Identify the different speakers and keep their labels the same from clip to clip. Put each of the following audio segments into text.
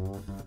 Speaker 1: Mm-hmm.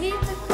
Speaker 1: Keep